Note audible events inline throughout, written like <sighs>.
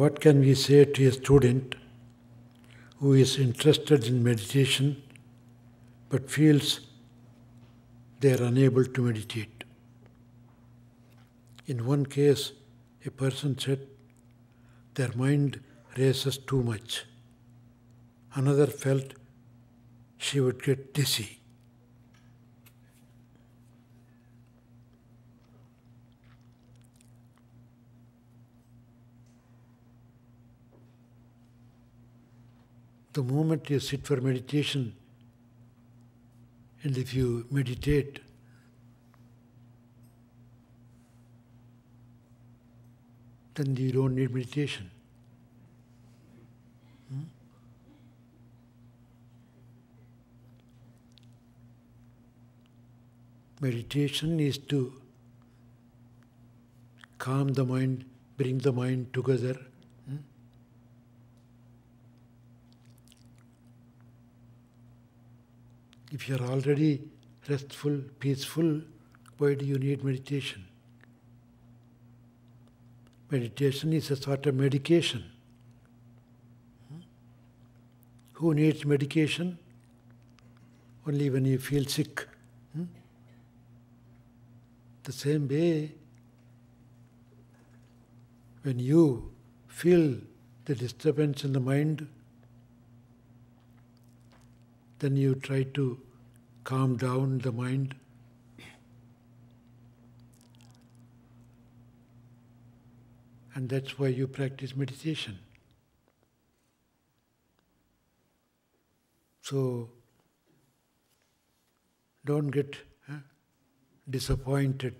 What can we say to a student who is interested in meditation but feels they are unable to meditate? In one case, a person said their mind races too much. Another felt she would get dizzy. The moment you sit for meditation, and if you meditate, then you don't need meditation. Hmm? Meditation is to calm the mind, bring the mind together. If you are already restful, peaceful, why do you need meditation? Meditation is a sort of medication. Who needs medication? Only when you feel sick. Hmm? The same way, when you feel the disturbance in the mind, then you try to calm down the mind. And that's why you practice meditation. So, don't get huh, disappointed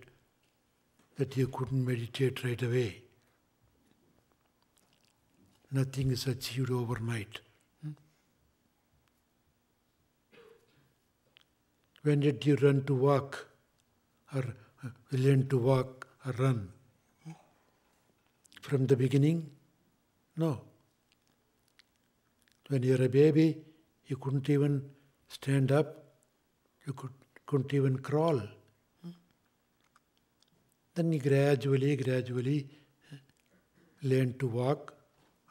that you couldn't meditate right away. Nothing is achieved overnight. When did you run to walk or uh, learn to walk or run? From the beginning? No. When you were a baby, you couldn't even stand up, you could, couldn't even crawl. Then you gradually, gradually learn to walk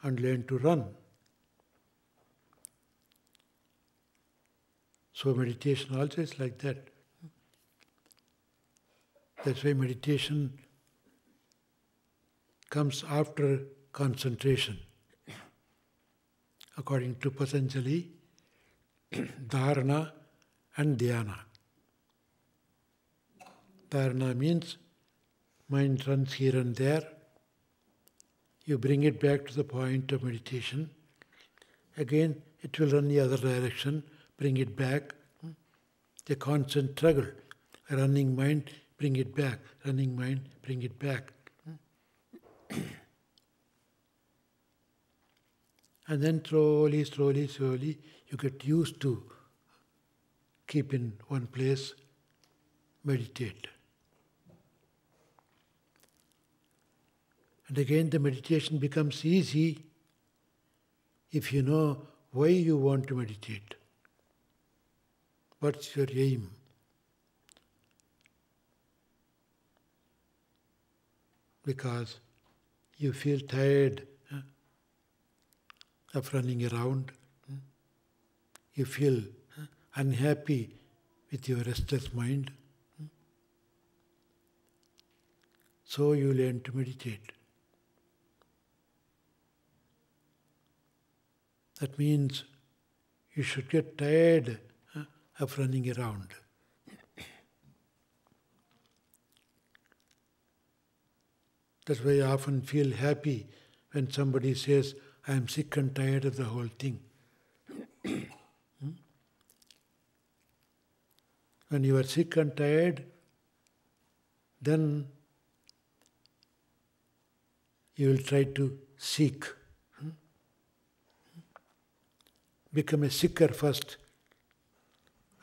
and learn to run. So meditation also is like that. That's why meditation comes after concentration. According to Patanjali, <clears throat> dharana and dhyana. Dharana means mind runs here and there. You bring it back to the point of meditation. Again, it will run the other direction, bring it back. The constant struggle. Running mind, bring it back. Running mind, bring it back. <clears throat> and then slowly, slowly, slowly, you get used to keep in one place, meditate. And again, the meditation becomes easy if you know why you want to meditate. What's your aim? Because you feel tired huh, of running around, huh? you feel huh, unhappy with your restless mind. So you learn to meditate. That means you should get tired of running around. That's why I often feel happy when somebody says, I am sick and tired of the whole thing. hmm? When you are sick and tired, then you will try to seek. Hmm? Become a seeker first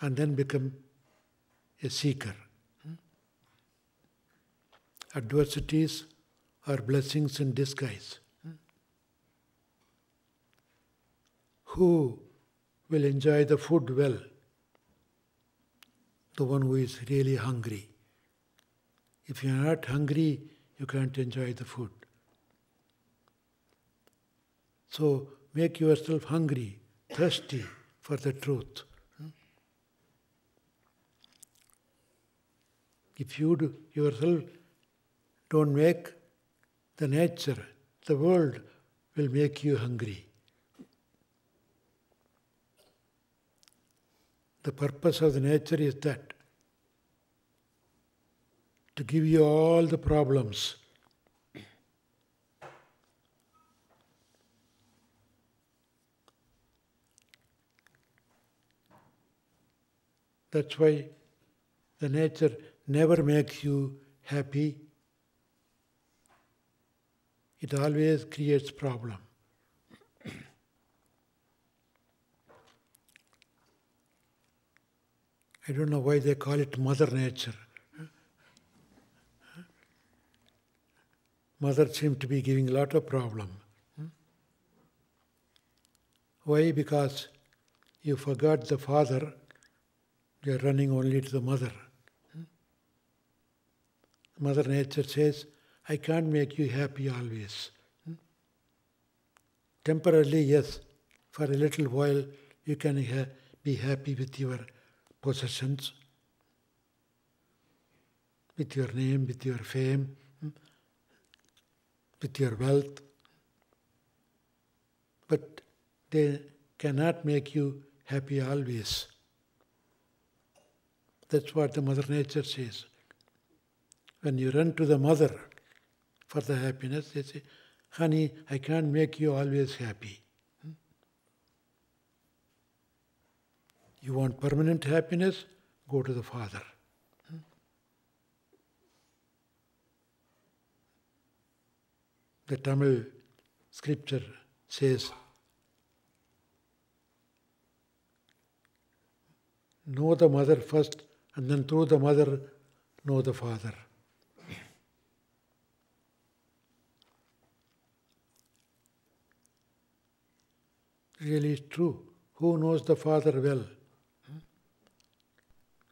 and then become a seeker. Adversities are blessings in disguise. Who will enjoy the food well? The one who is really hungry. If you are not hungry, you can't enjoy the food. So make yourself hungry, thirsty for the truth. If you do yourself don't make the nature, the world will make you hungry. The purpose of the nature is that to give you all the problems. That's why the nature never makes you happy. It always creates problem. I don't know why they call it Mother Nature. Mother seems to be giving a lot of problem. Why? Because you forgot the father, you are running only to the mother. Mother Nature says, I can't make you happy always. Hmm? Temporarily, yes, for a little while you can ha- be happy with your possessions, with your name, with your fame, hmm? with your wealth. But they cannot make you happy always. That's what the Mother Nature says. When you run to the mother for the happiness, they say, Honey, I can't make you always happy. Hmm? You want permanent happiness? Go to the Father. Hmm? The Tamil scripture says, Know the mother first, and then through the mother, know the father. Really true. Who knows the father well?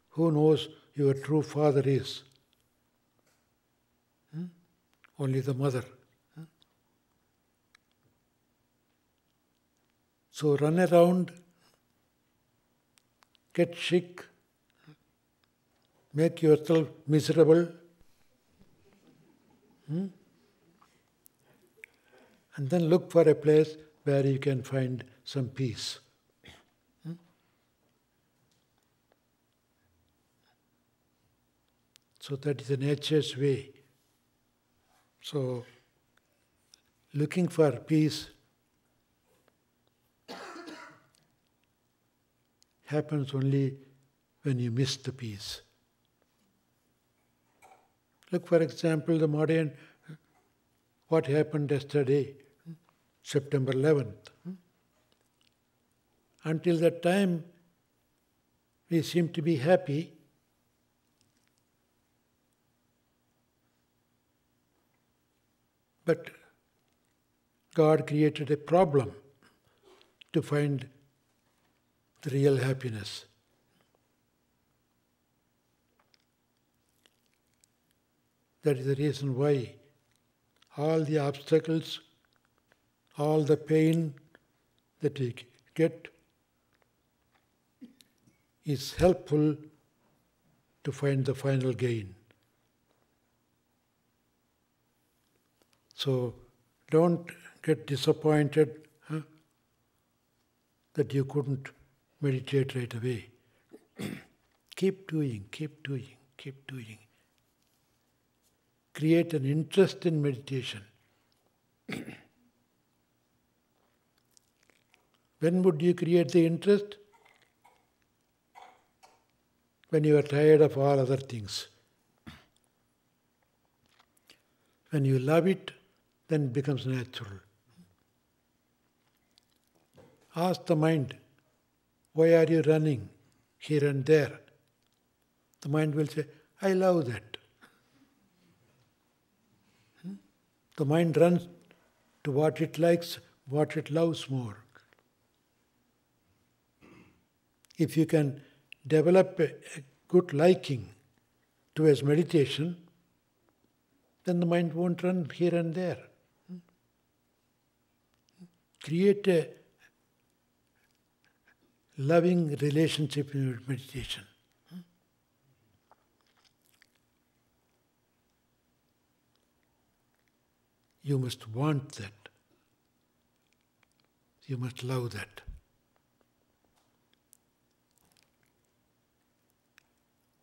Who knows your true father is? Only the mother. So run around, get sick, make yourself miserable, hmm? and then look for a place where you can find some peace. So that is the nature's way. So, looking for peace happens only when you miss the peace. Look, for example, the modern, what happened yesterday, September 11th. Until that time, we seem to be happy But God created a problem to find the real happiness. That is the reason why all the obstacles, all the pain that we get is helpful to find the final gain. So don't get disappointed huh, that you couldn't meditate right away. <clears throat> keep doing, keep doing, keep doing. Create an interest in meditation. <clears throat> when would you create the interest? When you are tired of all other things. When you love it, then it becomes natural. Ask the mind, why are you running here and there? The mind will say, I love that. Hmm? The mind runs to what it likes, what it loves more. If you can develop a, good liking towards meditation, then the mind won't run here and there. create a loving relationship in your meditation. You must want that. You must love that.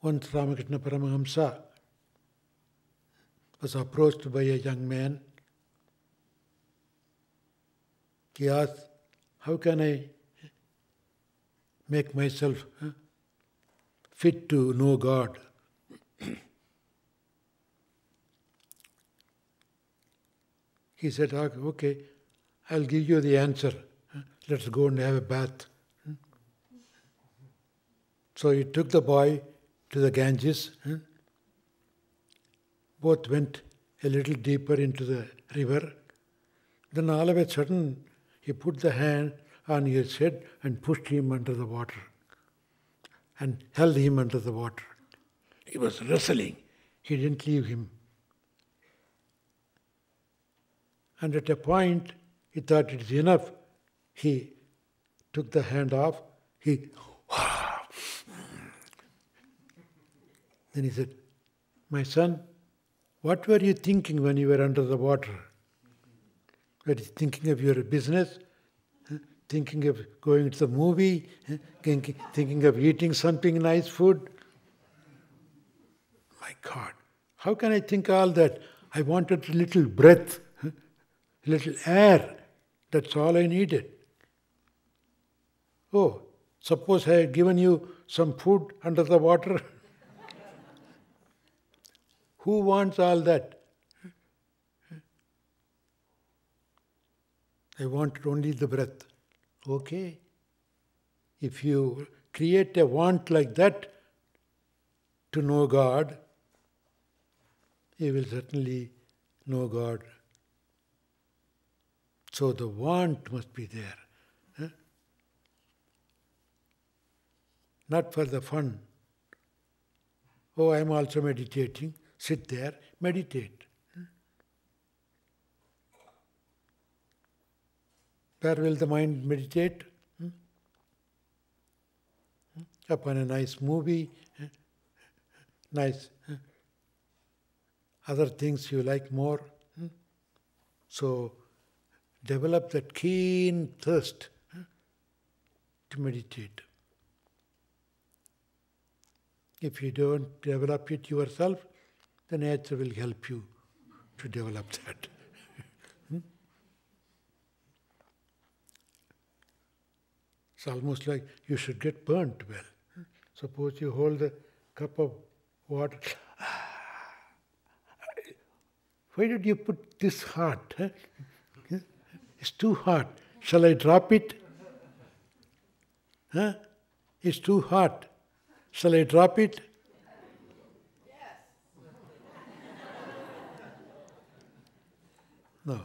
Once Ramakrishna Paramahamsa was approached by a young man. He asked, How can I make myself fit to know God? <clears throat> he said, ah, Okay, I'll give you the answer. Let's go and have a bath. So he took the boy to the Ganges both went a little deeper into the river. Then all of a sudden, he put the hand on his head and pushed him under the water and held him under the water. He was wrestling. He didn't leave him. And at a point, he thought it is enough. He took the hand off. He. Then he said, My son, what were you thinking when you were under the water? Were you thinking of your business? Thinking of going to the movie? Thinking of eating something nice food? My God, how can I think all that? I wanted a little breath, a little air. That's all I needed. Oh, suppose I had given you some food under the water. <laughs> Who wants all that? I want only the breath. Okay. If you create a want like that to know God, you will certainly know God. So the want must be there. Huh? Not for the fun. Oh, I am also meditating. Sit there, meditate. Where will the mind meditate? Upon a nice movie, nice other things you like more. So develop that keen thirst to meditate. If you don't develop it yourself, the nature will help you to develop that. Hmm? It's almost like you should get burnt well. Suppose you hold the cup of water. <sighs> Why did you put this hot? Huh? It's too hot. Shall I drop it? Huh? It's too hot. Shall I drop it? No.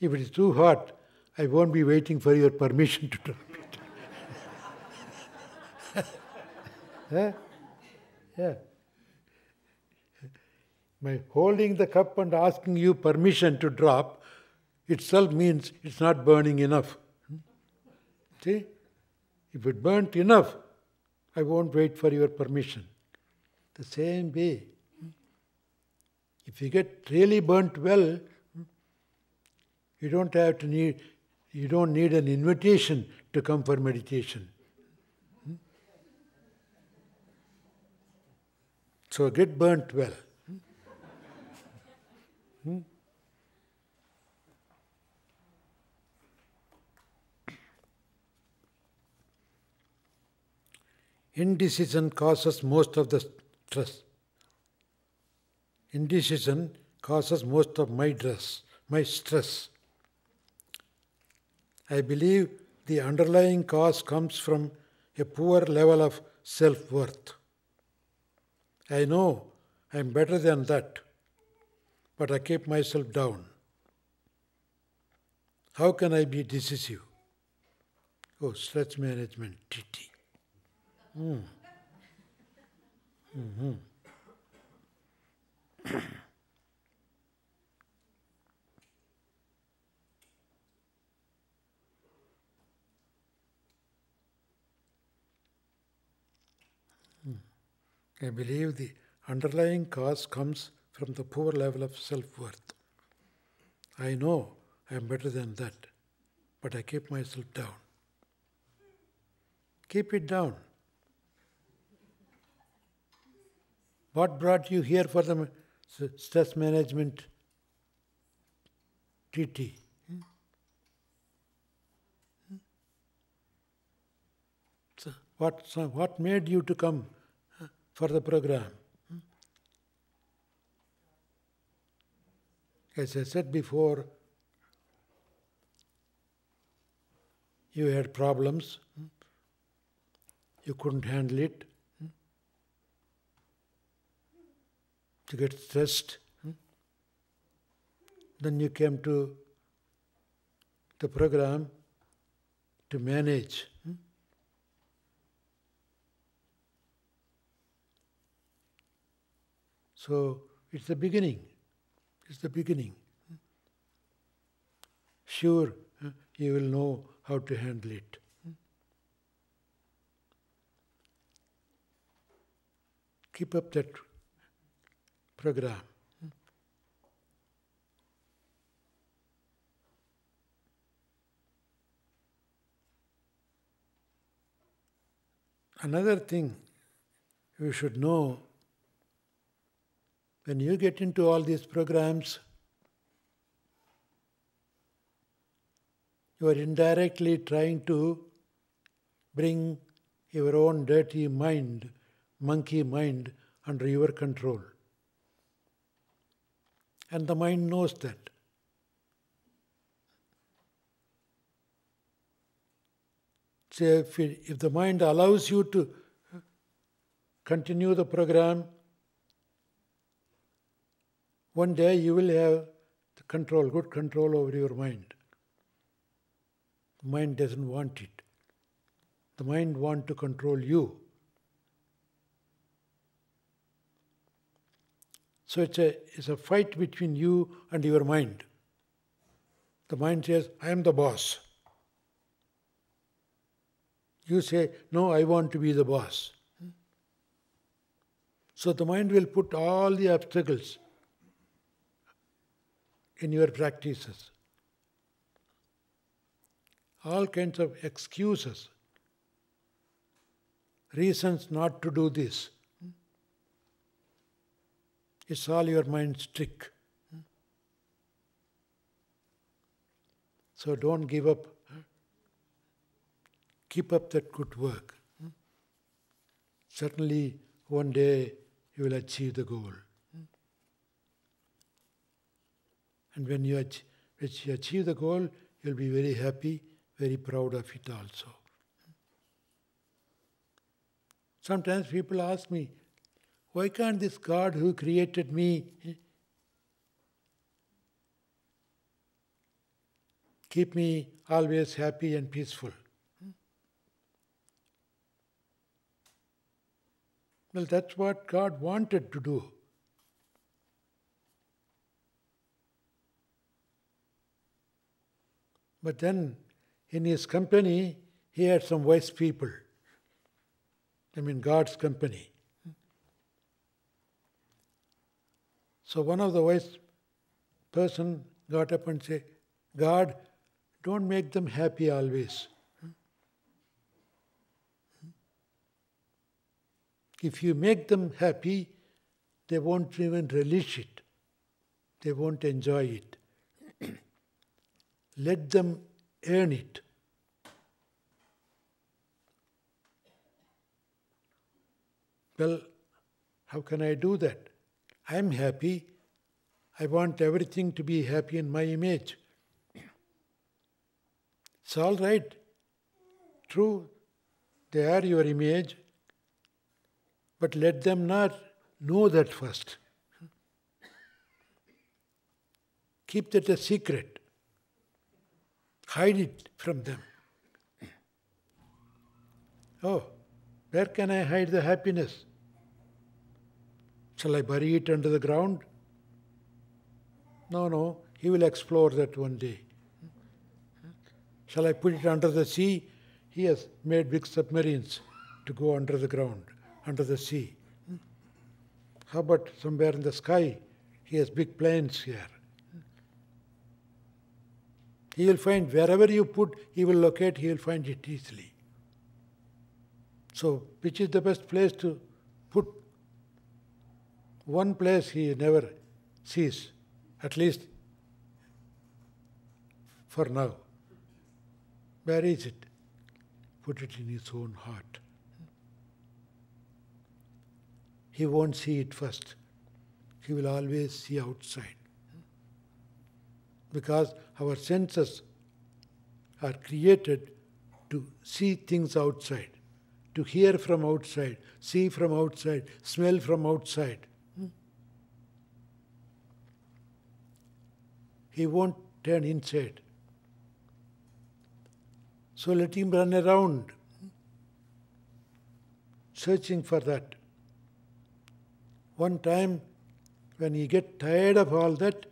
If it is too hot, I won't be waiting for your permission to drop it. huh? <laughs> Eh? Yeah. My holding the cup and asking you permission to drop itself means it's not burning enough. Hmm? See? If it burnt enough, I won't wait for your permission. The same way, if you get really burnt well, you don't have to need, you don't need an invitation to come for meditation. Hmm? So get burnt well. Hmm? Indecision causes most of the stress. Indecision causes most of my stress, my stress. I believe the underlying cause comes from a poor level of self worth. I know I am better than that, but I keep myself down. How can I be decisive? Oh, stress management, TT. Mm. Mm-hmm. I believe the underlying cause comes from the poor level of self worth. I know I am better than that, but I keep myself down. Keep it down. What brought you here for the stress management TT? So what, what made you to come for the program? As I said before, you had problems, you couldn't handle it, you get stressed. Then you came to the program to manage. So it's the beginning. It's the beginning. Sure, you will know how to handle it. Keep up that program. Another thing you should know when you get into all these programs, you are indirectly trying to bring your own dirty mind, monkey mind, under your control. And the mind knows that. So if, it, if the mind allows you to continue the program, one day you will have control, good control over your mind. The mind doesn't want it. The mind wants to control you. So it's a, it's a fight between you and your mind. The mind says, I am the boss. You say, No, I want to be the boss. So the mind will put all the obstacles in your practices. All kinds of excuses, reasons not to do this. It's all your mind's trick. So don't give up. Keep up that good work. Certainly, one day you will achieve the goal. And when you, ach- you achieve the goal, you'll be very happy, very proud of it also. Sometimes people ask me, why can't this God who created me eh, keep me always happy and peaceful? Well, that's what God wanted to do. But then in his company, he had some wise people. I mean, God's company. So one of the wise person got up and said, God, don't make them happy always. If you make them happy, they won't even relish it. They won't enjoy it. Let them earn it. Well, how can I do that? I'm happy. I want everything to be happy in my image. It's all right. True, they are your image, but let them not know that first. Keep that a secret. Hide it from them. Oh, where can I hide the happiness? Shall I bury it under the ground? No, no, he will explore that one day. Shall I put it under the sea? He has made big submarines to go under the ground, under the sea. How about somewhere in the sky? He has big planes here. He will find wherever you put, he will locate, he will find it easily. So, which is the best place to put? One place he never sees, at least for now. Where is it? Put it in his own heart. He won't see it first. He will always see outside. Because our senses are created to see things outside, to hear from outside, see from outside, smell from outside. He won't turn inside. So let him run around searching for that. One time, when he get tired of all that,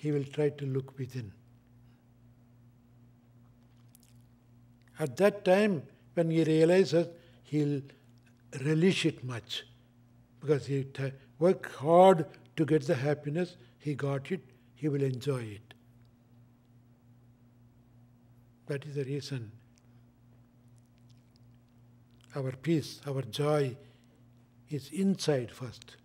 he will try to look within. At that time, when he realizes, he'll relish it much because he t- worked hard to get the happiness, he got it, he will enjoy it. That is the reason our peace, our joy is inside first.